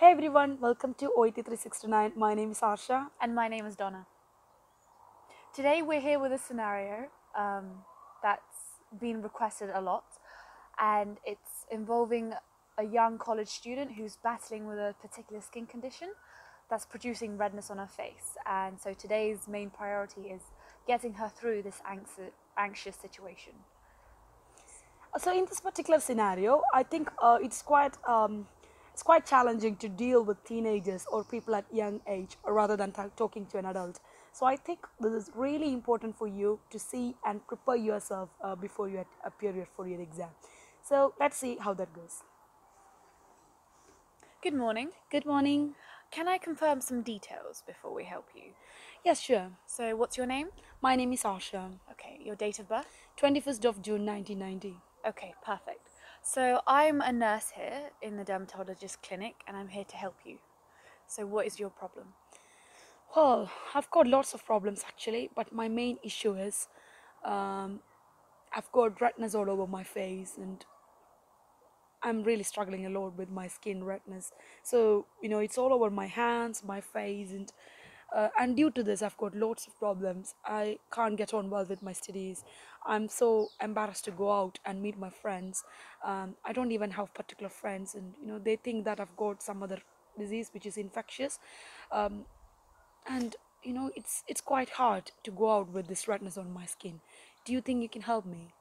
Hey everyone, welcome to OET 369. My name is Arsha. And my name is Donna. Today we're here with a scenario um, that's been requested a lot, and it's involving a young college student who's battling with a particular skin condition that's producing redness on her face. And so today's main priority is getting her through this anxi- anxious situation. So in this particular scenario, I think uh, it's quite um, it's quite challenging to deal with teenagers or people at young age rather than ta- talking to an adult. So I think this is really important for you to see and prepare yourself uh, before you at- appear your- for your exam. So let's see how that goes. Good morning. Good morning. Can I confirm some details before we help you? Yes, sure. So, what's your name? My name is Asha. Okay, your date of birth? 21st of June 1990. Okay, perfect. So I'm a nurse here in the dermatologist clinic and I'm here to help you. So what is your problem? Well, I've got lots of problems actually, but my main issue is um, I've got redness all over my face and I'm really struggling a lot with my skin redness. So, you know, it's all over my hands, my face, and uh, and due to this, I've got lots of problems. I can't get on well with my studies. I'm so embarrassed to go out and meet my friends. Um, I don't even have particular friends, and you know, they think that I've got some other disease which is infectious. Um, and you know it's it's quite hard to go out with this redness on my skin do you think you can help me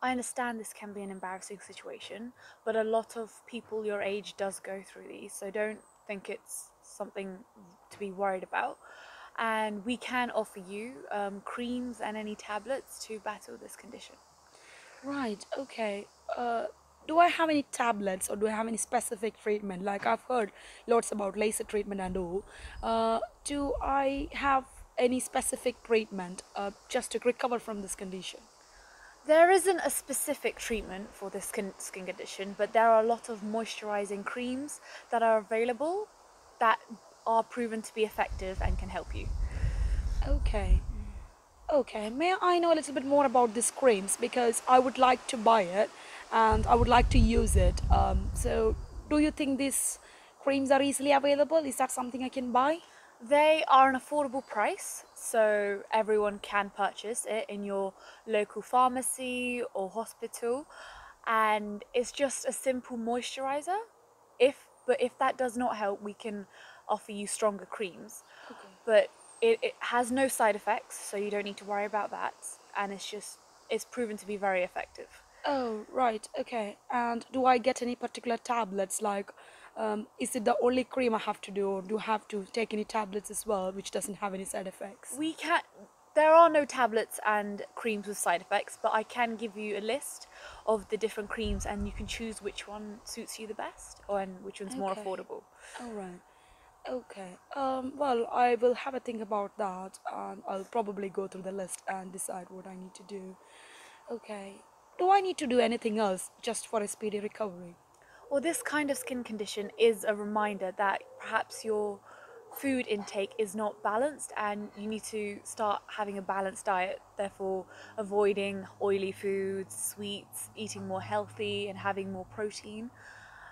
I understand this can be an embarrassing situation, but a lot of people your age does go through these, so don't think it's something to be worried about. And we can offer you um, creams and any tablets to battle this condition. right okay uh, do i have any tablets or do i have any specific treatment like i've heard lots about laser treatment and all uh, do i have any specific treatment uh, just to recover from this condition There isn't a specific treatment for this skin, condition, but there are a lot of moisturizing creams that are available that are proven to be effective and can help you. Okay. Okay. May I know a little bit more about these creams because I would like to buy it and I would like to use it. Um, so, do you think these creams are easily available? Is that something I can buy? They are an affordable price, so everyone can purchase it in your local pharmacy or hospital, and it's just a simple moisturizer. If but if that does not help, we can offer you stronger creams. But it, it has no side effects, so you don't need to worry about that, and it's just it's proven to be very effective. Oh, right. Okay. And do I get any particular tablets? Like, um, is it the only cream I have to do, or do I have to take any tablets as well, which doesn't have any side effects? We can. There are no tablets and creams with side effects, but I can give you a list of the different creams, and you can choose which one suits you the best, or and which one's more affordable. All right. Okay. Um, well, I will have a think about that, and I'll probably go through the list and decide what I need to do. Okay. Do I need to do anything else just for a speedy recovery? Well, this kind of skin condition is a reminder that perhaps your food intake is not balanced, and you need to start having a balanced diet. Therefore, avoiding oily foods, sweets, eating more healthy, and having more protein.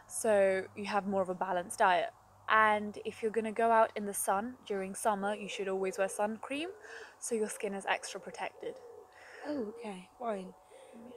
So you have more of a balanced diet. And if you're going to go out in the sun during summer, you should always wear sun cream so your skin is extra protected. Oh, okay, fine.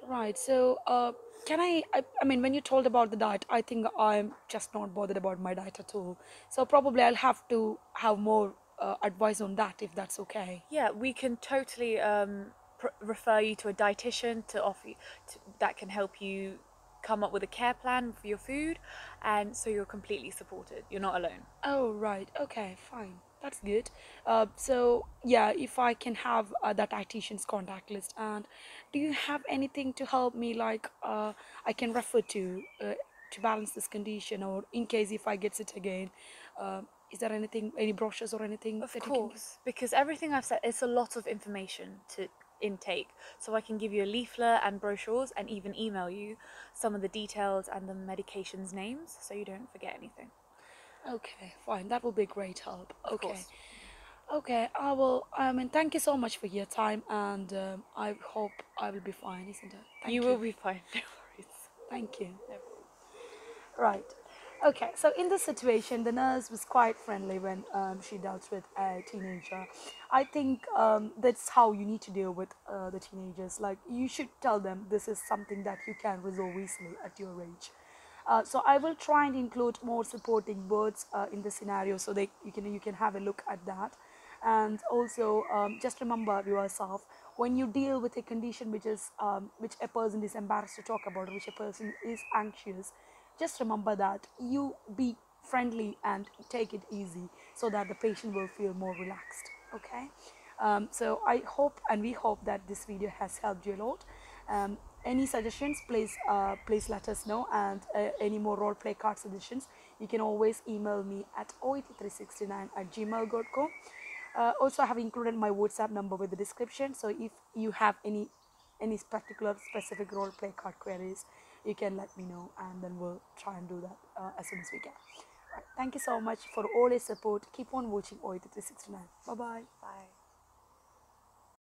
Right. So, uh, can I, I? I mean, when you told about the diet, I think I'm just not bothered about my diet at all. So probably I'll have to have more uh, advice on that if that's okay. Yeah, we can totally um, pr- refer you to a dietitian to offer you, to, that can help you come up with a care plan for your food, and so you're completely supported. You're not alone. Oh, right. Okay, fine. That's good. Uh, so yeah, if I can have uh, that dietitian's contact list, and do you have anything to help me, like uh, I can refer to uh, to balance this condition, or in case if I get it again, uh, is there anything, any brochures or anything? Of that you can course, because everything I've said it's a lot of information to intake. So I can give you a leaflet and brochures, and even email you some of the details and the medications names, so you don't forget anything. Okay, fine. That will be a great help. Okay. Okay, I will. I mean, thank you so much for your time, and um, I hope I will be fine, isn't it? Thank you will be fine. No worries. Thank you. No Right. Okay, so in this situation, the nurse was quite friendly when um, she dealt with a teenager. I think um, that's how you need to deal with uh, the teenagers. Like, you should tell them this is something that you can resolve easily at your age. Uh, so I will try and include more supporting words uh, in the scenario so that you can you can have a look at that. And also, um, just remember yourself when you deal with a condition which is um, which a person is embarrassed to talk about, which a person is anxious just remember that you be friendly and take it easy so that the patient will feel more relaxed okay um, so i hope and we hope that this video has helped you a lot um, any suggestions please uh, please let us know. And uh, any more role play card suggestions you can always email me at oet369 at gmail.com uh, also i have included my whatsapp number with the description. So if you have any any particular specific role play card queries you can let me know and then we'll try and do that uh, as soon as we can. Right. thank you so much for all your support. Keep on watching OET 369 bye bye Bye.